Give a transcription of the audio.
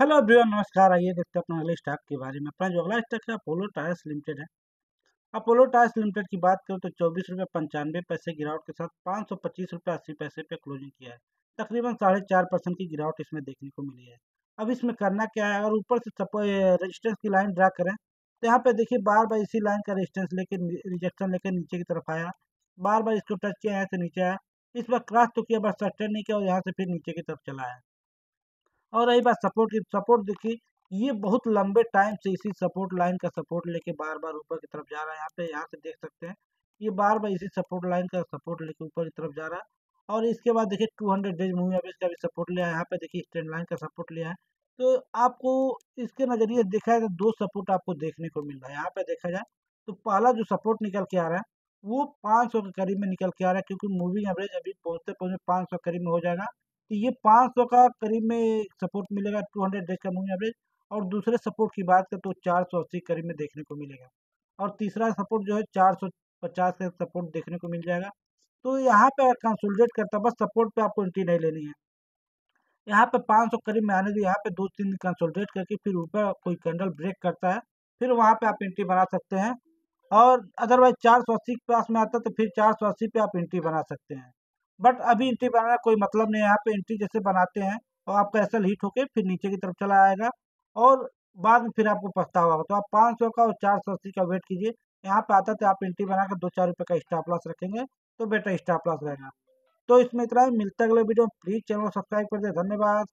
Hello everyone, नमस्कार। आइए देखते हैं अपना अगले स्टॉक के बारे में। अपना जो अगला स्टॉक है, अपोलो टायर्स लिमिटेड है। अपोलो टायर्स लिमिटेड की बात करें तो चौबीस रुपये पंचानवे पैसे गिरावट के साथ पाँच सौ पच्चीस रुपये अस्सी पैसे पे क्लोजिंग किया है। तकरीबन साढ़े चार परसेंट की गिरावट इसमें देखने को मिली है। अब इसमें करना क्या है? अगर ऊपर से रजिस्टेंस की लाइन ड्रा करें तो यहाँ पे देखिए बार बार इसी लाइन का रजिस्टेंस लेके रिजेक्शन लेकर नीचे की तरफ़ आया। बार बार इसको टच किया यहाँ से नीचे आया। इस बार क्रॉस तो किया, बस सस्टेन नहीं किया और यहाँ से फिर नीचे की तरफ़ चला है और रही बात सपोर्ट की सपोर्ट देखिए, ये बहुत लंबे टाइम से इसी सपोर्ट लाइन का सपोर्ट लेके बार बार ऊपर की तरफ़ जा रहा है। यहाँ पे यहाँ से देख सकते हैं, ये बार बार इसी सपोर्ट लाइन का सपोर्ट लेके ऊपर की तरफ़ जा रहा है। और इसके बाद देखिए 200 डेज़ मूवी एवरेज का भी सपोर्ट लिया है। यहाँ पे देखिए स्टैंड लाइन का सपोर्ट लिया है। तो आपको इसके नज़रिए देखा जाए तो दो सपोर्ट आपको देखने को मिल रहा है। यहाँ पे देखा जाए तो पहला जो सपोर्ट निकल के आ रहा है, वो 500 के करीब में निकल के आ रहा है, क्योंकि मूविंग एवरेज अभी पहुँचते पहुँचते 500 करीब में हो जाएगा। तो ये 500 का करीब में सपोर्ट मिलेगा 200 डेज़ का मूविंग एवरेज और दूसरे सपोर्ट की बात करें तो 480 करीब में देखने को मिलेगा। और तीसरा सपोर्ट जो है 450 का सपोर्ट देखने को मिल जाएगा। तो यहाँ पे अगर कंसोलिडेट करता बस सपोर्ट पे आपको एंट्री नहीं लेनी है। यहाँ पे 500 करीब में आने दे यहाँ पे दो तीन दिन कंसोलिडेट करके फिर ऊपर कोई कैंडल ब्रेक करता है, फिर वहाँ पे आप एंट्री बना सकते हैं। और अदरवाइज़ चार सौ अस्सी के पास में आता तो फिर चार सौ अस्सी पे आप एंट्री बना सकते हैं। बट अभी एंट्री बनाना कोई मतलब नहीं है। यहाँ पे एंट्री जैसे बनाते हैं और आपका एसल हिट होके फिर नीचे की तरफ़ चला आएगा और बाद में फिर आपको पछतावा होगा। तो आप पाँच सौ का और चार सौ अस्सी का वेट कीजिए। यहाँ पे आता तो आप एंट्री बनाकर दो चार रुपये का स्टाप लॉस रखेंगे तो बेटर स्टाप लॉस रहेगा। तो इसमें इतना ही। मिलता है अगले वीडियो प्लीज़ चैनल सब्सक्राइब कर दे। धन्यवाद।